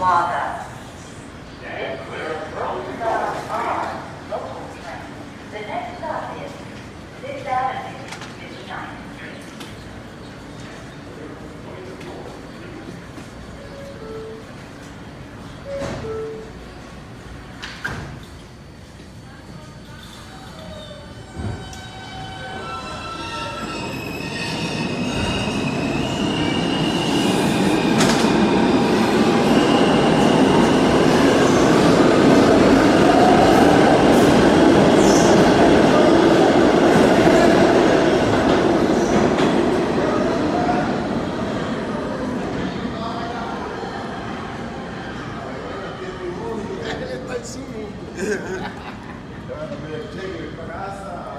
Wada. The next stop is 6th Avenue. Sim.